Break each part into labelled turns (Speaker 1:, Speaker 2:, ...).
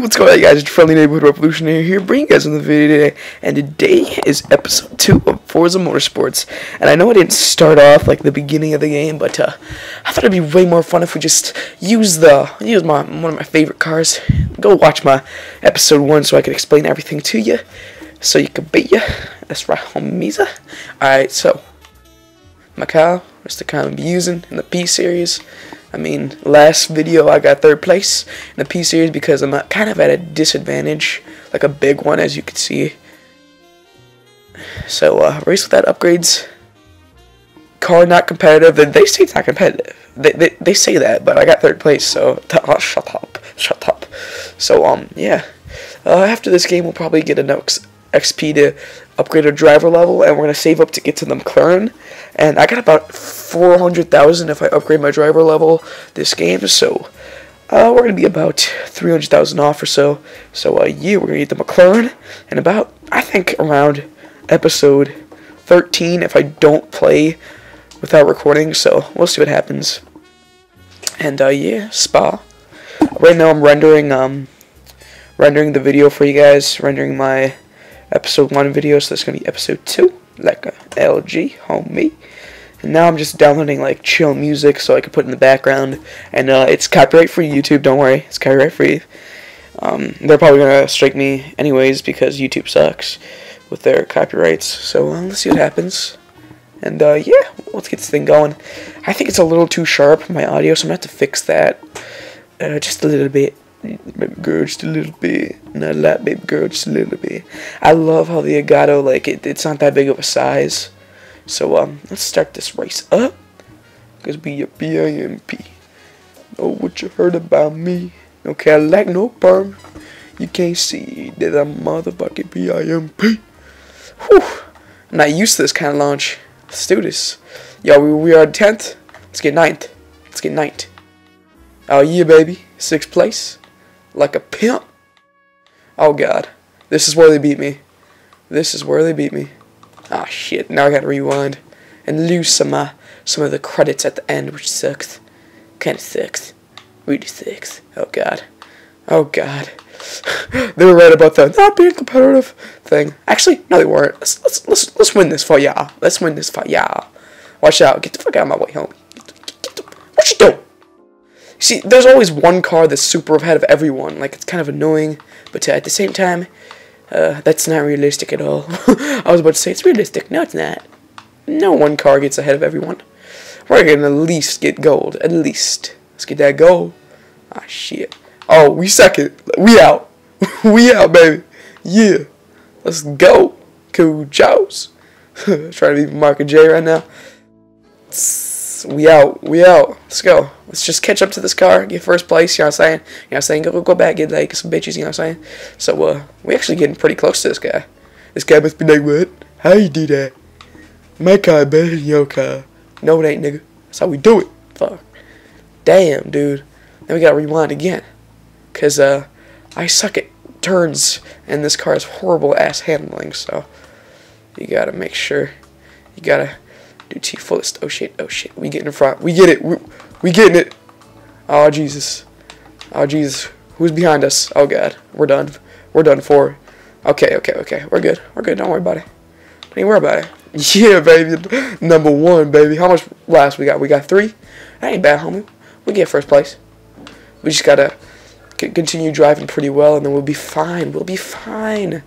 Speaker 1: what's going on, guys? It's Friendly Neighborhood Revolutionary here, bringing you guys another video today. And today is episode 2 of Forza Motorsports. And I know I didn't start off like the beginning of the game, but uh, I thought it'd be way more fun if we just use the use my one of my favorite cars. Go watch my episode 1 so I can explain everything to you. So you can beat you. That's right, homies. Alright, so my car is the car I'm using in the P series. I mean, last video I got third place in the P series because I'm kind of at a disadvantage, like a big one as you can see. So, uh, race without upgrades, car not competitive. They, they say it's not competitive. They, they, they say that, but I got third place, so oh, shut up, shut up. So, um, yeah. Uh, after this game, we'll probably get enough XP to upgrade our driver level, and we're to save up to get to the McLaren. And I got about 400,000 if I upgrade my driver level this game, so uh, we're going to be about 300,000 off or so. So, uh, yeah, we're going to get the McLaren, and about, I think, around episode 13 if I don't play without recording, so we'll see what happens. And, uh, yeah, Spa. Right now I'm rendering, um, rendering the video for you guys, rendering my episode 1 video, so that's going to be episode 2, like a LG, homie. And now I'm just downloading like chill music so I can put in the background. And uh, it's copyright free YouTube, don't worry, it's copyright free. Um, they're probably going to strike me anyways because YouTube sucks with their copyrights. So uh, let's see what happens. And uh, yeah, let's get this thing going. I think it's a little too sharp, my audio, so I'm to have to fix that uh, just a little bit baby girl, just a little bit. Not a lot, baby girl, just a little bit. I love how the Elgato, like, it, it's not that big of a size. So, um, let's start this race up. Because be a B-I-M-P. Know what you heard about me. No Cadillac, no perm. You can't see that I'm motherfucking B-I-M-P. Whew. I'm not used to this kind of launch. Let's do this. Yo, we, we are 10th. Let's get 9th. Let's get 9th. Oh, yeah, baby. Sixth place like a pimp. Oh god. This is where they beat me. This is where they beat me. Ah oh, shit, now I gotta rewind. And lose some uh, some of the credits at the end, which sucks. Kinda sucks. Really sucks. Oh god. Oh god. they were right about the not being competitive thing. Actually, no they weren't. Let's let's let's, let's win this for y'all. Let's win this for y'all. Watch out. Get the fuck out of my way, homie. Get get the, what you doing? See, there's always one car that's super ahead of everyone. Like, it's kind of annoying, but uh, at the same time, uh, that's not realistic at all. I was about to say it's realistic. No, it's not. No one car gets ahead of everyone. We're gonna at least get gold. At least. Let's get that gold. Ah, shit. Oh, we second. We out. we out, baby. Yeah. Let's go. Cool Joes. Trying to be Mark and J right now. We out. We out. Let's go. Let's just catch up to this car, get first place, you know what I'm saying? You know what I'm saying? Go, go back, get like some bitches, you know what I'm saying? So, uh, we actually getting pretty close to this guy. This guy must be like, what? How you do that? My car better than your car. No, it ain't, nigga. That's how we do it. Fuck. Damn, dude. Then we gotta rewind again. Cause, uh, I suck at turns, and this car has horrible ass handling, so you gotta make sure. You gotta do T fullest. Oh shit, oh shit. We get in front. We get it. We, we getting it. Oh Jesus. Oh Jesus. Who's behind us? Oh God. We're done. We're done for. Okay, okay, okay. We're good. We're good. Don't worry about it. Don't even worry about it. Yeah, baby. Number one, baby. How much last we got? We got three. That ain't bad, homie. We get first place. We just gotta continue driving pretty well, and then we'll be fine. We'll be fine.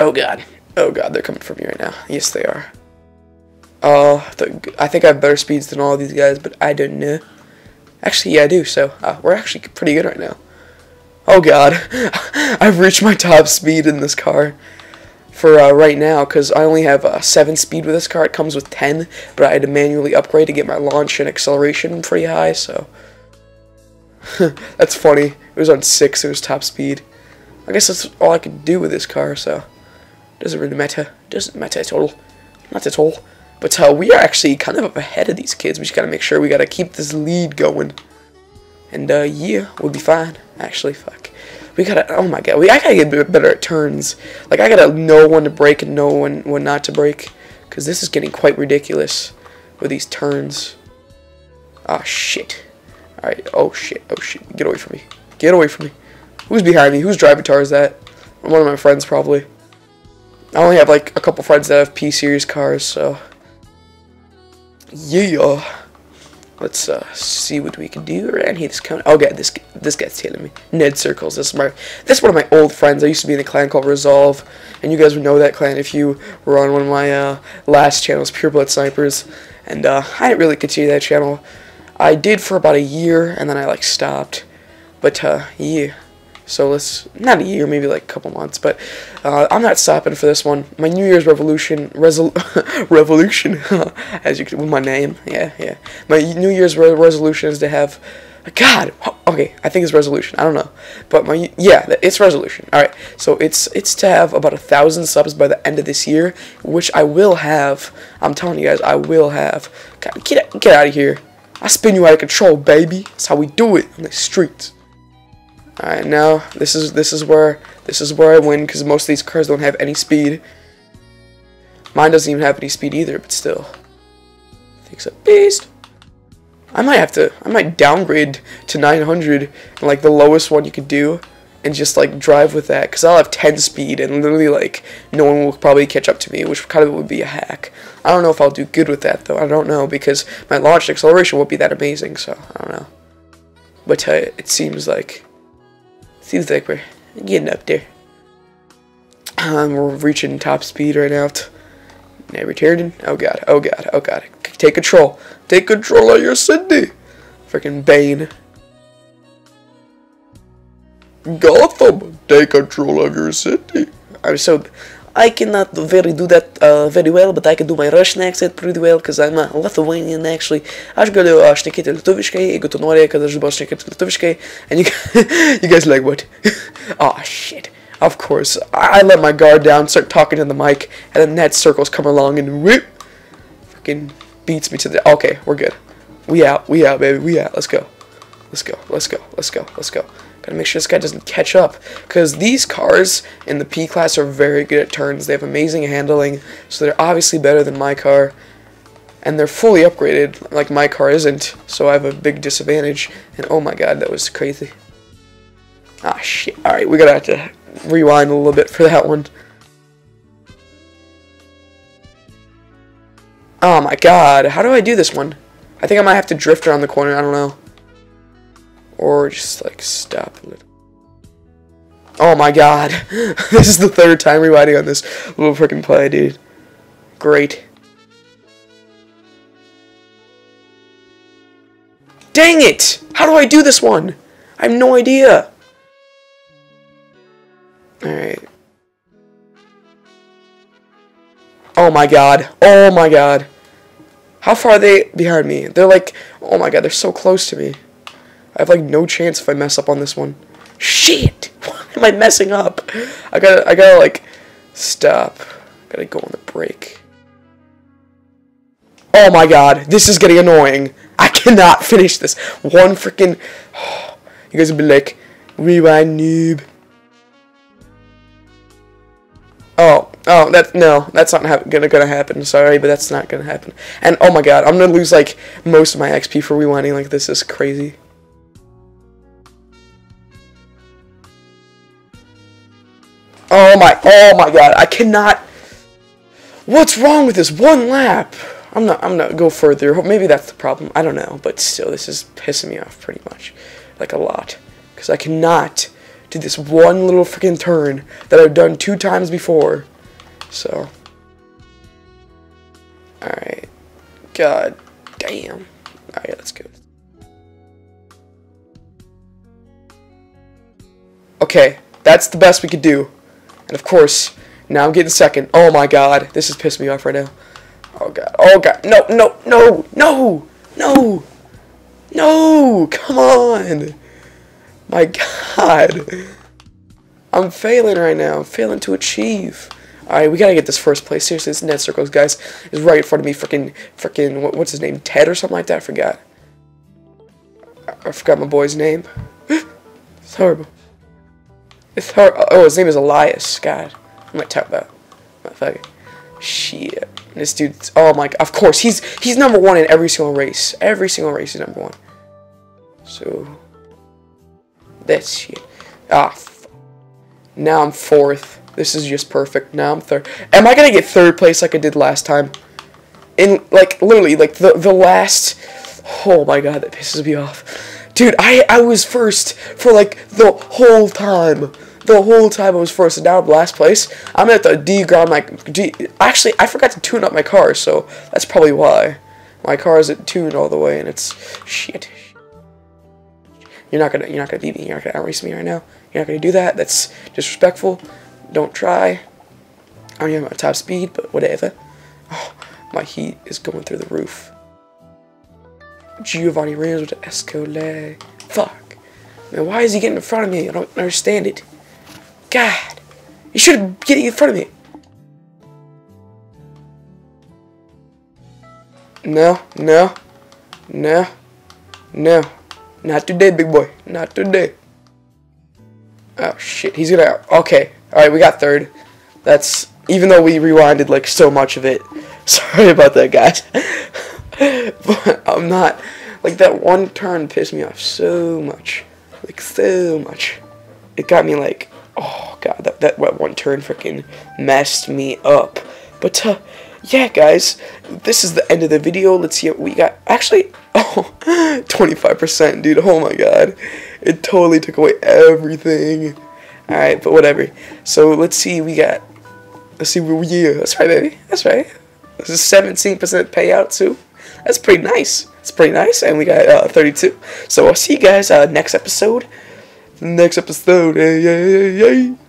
Speaker 1: Oh God. Oh God, they're coming for me right now. Yes, they are. Uh, I think I have better speeds than all these guys, but I don't know. Actually, yeah, I do, so uh, we're actually pretty good right now. Oh god, I've reached my top speed in this car for uh, right now, because I only have uh, 7 speed with this car. It comes with 10, but I had to manually upgrade to get my launch and acceleration pretty high, so... that's funny. It was on 6, it was top speed. I guess that's all I could do with this car, so... Doesn't really matter. Doesn't matter at all. Not at all. But uh, we are actually kind of up ahead of these kids. We just gotta make sure we gotta keep this lead going. And uh, yeah, we'll be fine. Actually, fuck. We gotta, oh my god, we, I gotta get better at turns. Like, I gotta know when to brake and know when, when not to brake. Because this is getting quite ridiculous with these turns. Ah, oh, shit. Alright, oh shit, oh shit. Get away from me. Get away from me. Who's behind me? Whose drivatar is that? One of my friends, probably. I only have, like, a couple friends that have P-Series cars, so... Yeah. Let's uh, see what we can do around here. This count. Oh god, this this guy's tailing me. Ned Circles. This is my this is one of my old friends. I used to be in a clan called Resolve, and you guys would know that clan if you were on one of my uh, last channels, Pure Blood Snipers. And uh, I didn't really continue that channel. I did for about a year, and then I like stopped. But uh, yeah. So let's not a year, maybe like a couple months, but uh, I'm not stopping for this one. My New Year's revolution, resol revolution, as you can with my name, yeah, yeah. My New Year's re resolution is to have, God, okay, I think it's resolution. I don't know, but my yeah, it's resolution. All right, so it's it's to have about a thousand subs by the end of this year, which I will have. I'm telling you guys, I will have. God, get get out of here! I spin you out of control, baby. That's how we do it on the streets. Alright, now this is this is where this is where I win because most of these cars don't have any speed. Mine doesn't even have any speed either, but still. Think so. Beast. I might have to I might downgrade to 900 like the lowest one you could do and just like drive with that because I'll have 10 speed and literally like no one will probably catch up to me which kind of would be a hack. I don't know if I'll do good with that though. I don't know because my launch acceleration won't be that amazing so I don't know. But uh, it seems like Seems like we're getting up there. Um, we're reaching top speed right now. Now returning. Oh god, oh god, oh god. Take control. Take control of your city. Freaking Bane. Gotham, take control of your city. I'm so I cannot very do that uh, very well, but I can do my Russian accent pretty well, because I'm a Lithuanian actually. Aš galiu uh, šnekėti lietuviškai, jeigu tu nori, kad aš dabar šnekėti lietuviškai. And you, you guys like, what? oh shit. Of course. I, let my guard down, start talking to the mic, and then that circles come along and whip. Fucking beats me to the... Okay, we're good. We out, we out, baby, we out. Let's go. Let's go, let's go, let's go, let's go. Gotta make sure this guy doesn't catch up. Because these cars in the P-Class are very good at turns. They have amazing handling, so they're obviously better than my car. And they're fully upgraded, like my car isn't, so I have a big disadvantage. And oh my god, that was crazy. Ah, shit. Alright, we're gonna have to rewind a little bit for that one. Oh my god, how do I do this one? I think I might have to drift around the corner, I don't know. Or just like stop a little. Oh my god. this is the third time rewinding on this little freaking play, dude. Great. Dang it! How do I do this one? I have no idea. Alright. Oh my god. Oh my god. How far are they behind me? They're like, oh my god, they're so close to me. I have like no chance if I mess up on this one. Shit! Why am I messing up? I gotta, I gotta like, stop. Gotta go on the brake. Oh my god, this is getting annoying. I cannot finish this. One freaking. you guys will be like, rewind noob. Oh, oh, that no, that's not gonna gonna happen. Sorry, but that's not gonna happen. And oh my god, I'm gonna lose like most of my XP for rewinding like this. Is crazy. Oh my, oh my god, I cannot. What's wrong with this one lap? I'm not, I'm not go further. Maybe that's the problem. I don't know, but still, this is pissing me off pretty much, like a lot, because I cannot do this one little freaking turn that I've done two times before. So, all right, god damn. All right, let's go. Okay, that's the best we could do. And of course, now I'm getting second. Oh my god, this is pissing me off right now. Oh god, oh god, no, no, no, no, no, no, come on. My god. I'm failing right now. I'm failing to achieve. Alright, we gotta get this first place. Seriously, this Ned Circles, guys, is right in front of me. Freaking, freaking, what, what's his name? Ted or something like that? I forgot. I, I forgot my boy's name. it's horrible. It's her. Oh, his name is Elias. God, I'm gonna talk about. Motherfucker. Shit. This dude's. Oh my. Of course, he's he's number one in every single race. Every single race is number one. So. That's shit. Ah, now I'm fourth. This is just perfect. Now I'm third. Am I gonna get third place like I did last time? In like literally like the the last. Oh my god, that pisses me off, dude. I I was first for like the whole time. The whole time I was first, and now I'm last place. I'm at the D ground. My D. Actually, I forgot to tune up my car, so that's probably why. My car isn't tuned all the way, and it's shit. You're not gonna you're not gonna beat me. You're not gonna outrace me right now. You're not gonna do that. That's disrespectful. Don't try. I don't even have my top speed, but whatever. Oh, my heat is going through the roof. Giovanni Rams with the. Fuck. Man, why is he getting in front of me? I don't understand it. God. You should have getting in front of me. No, no, no, no. Not today, big boy. Not today. Oh shit, he's gonna. Okay, alright, we got third. That's. Even though we rewinded like so much of it. Sorry about that, guys. but I'm not. Like, that one turn pissed me off so much. Like, so much. It got me like. Oh god, that, that one turn freaking messed me up. But, uh, yeah, guys, this is the end of the video. Let's see what we got. Actually, oh, 25%, dude. Oh my god. It totally took away everything. Alright, but whatever. So, let's see. We got. Let's see. We, yeah, that's right, baby. That's right. This is 17% payout, too. That's pretty nice. It's pretty nice. And we got uh, 32. So, I'll see you guys uh, next episode. Next episode. Hey, hey, hey, hey.